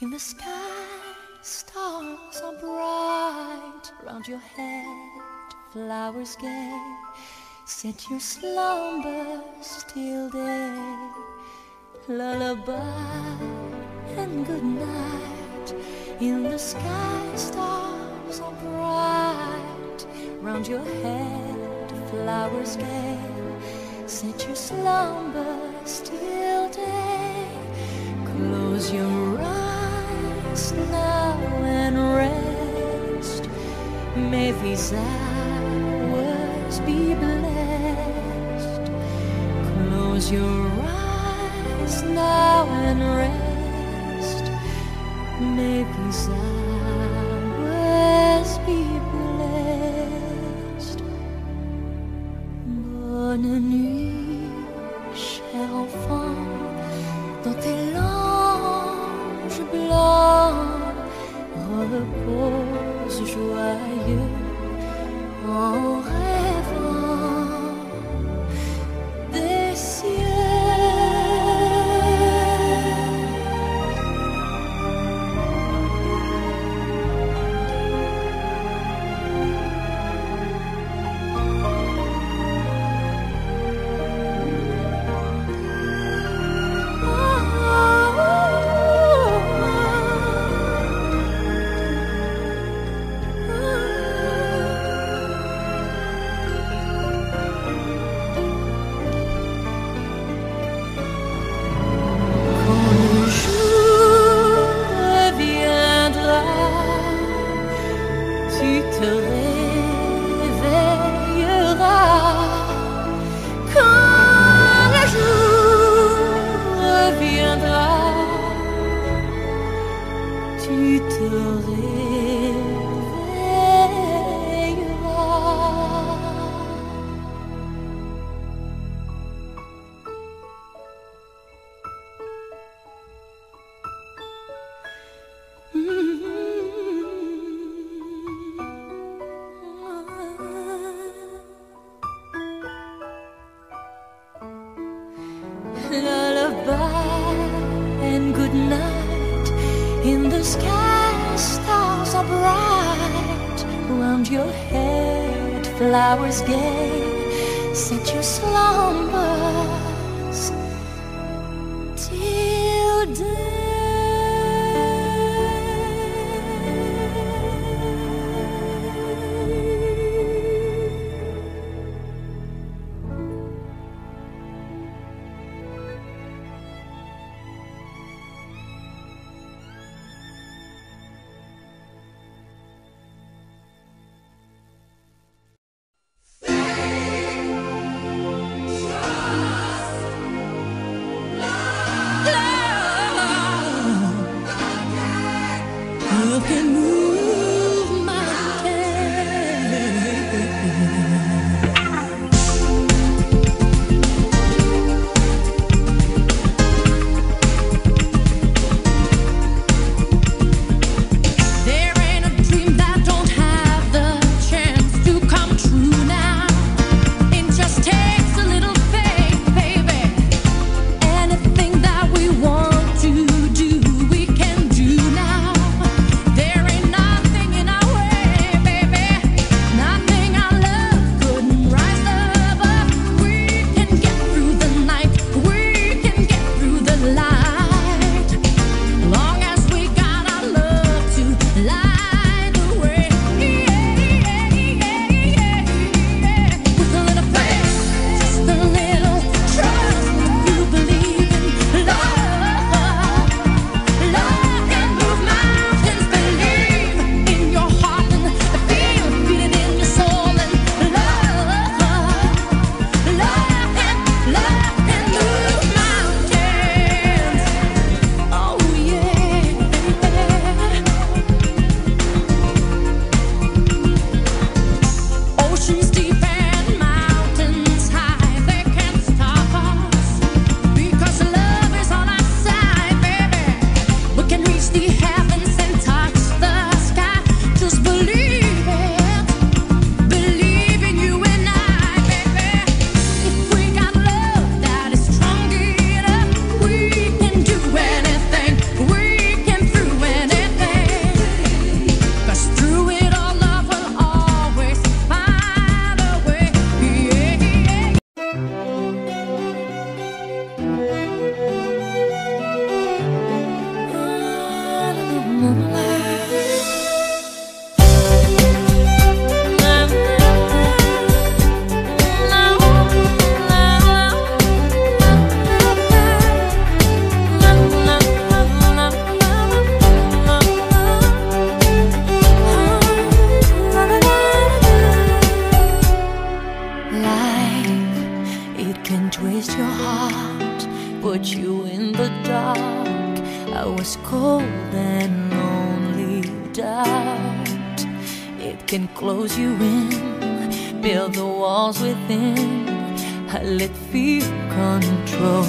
In the sky, stars are bright round your head, flowers gay. Set your slumbers till day. Lullaby and good night. In the sky, stars are bright round your head, flowers gay. Set your slumbers till day. Close your eyes now and rest. May these hours be blessed. Close your eyes now and rest. May these hours be blessed. Bonne nuit, to 语 you. Good night. In the sky, stars are bright. Round your head, flowers gay. Set your slumbers cold and lonely, doubt. It can close you in, build the walls within. I let fear control